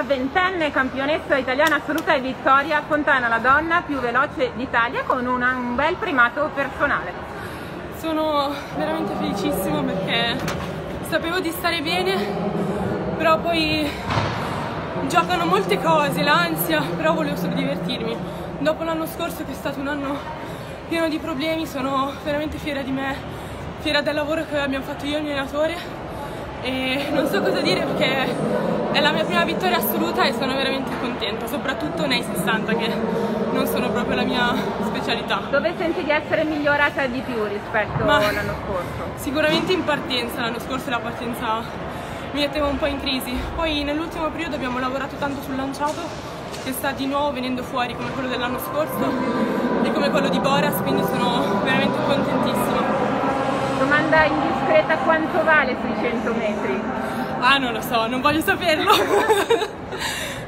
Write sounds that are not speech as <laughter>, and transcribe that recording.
La ventenne campionessa italiana assoluta è Vittoria Fontana, la donna più veloce d'Italia con una, un bel primato personale. Sono veramente felicissima perché sapevo di stare bene, però poi giocano molte cose, l'ansia, però volevo solo divertirmi. Dopo l'anno scorso che è stato un anno pieno di problemi sono veramente fiera di me, fiera del lavoro che abbiamo fatto io e il mio allenatore e non so cosa dire perché è la mia prima vittoria assoluta e sono veramente contenta, soprattutto nei 60 che non sono proprio la mia specialità. Dove senti di essere migliorata di più rispetto all'anno scorso? Sicuramente in partenza, l'anno scorso la partenza mi metteva un po' in crisi, poi nell'ultimo periodo abbiamo lavorato tanto sul lanciato che sta di nuovo venendo fuori come quello dell'anno scorso e come quello di Boras, quindi sono veramente contentissima. Domanda indiscreta, quanto vale sui 100 metri? Ah, non lo so, non voglio saperlo. <laughs>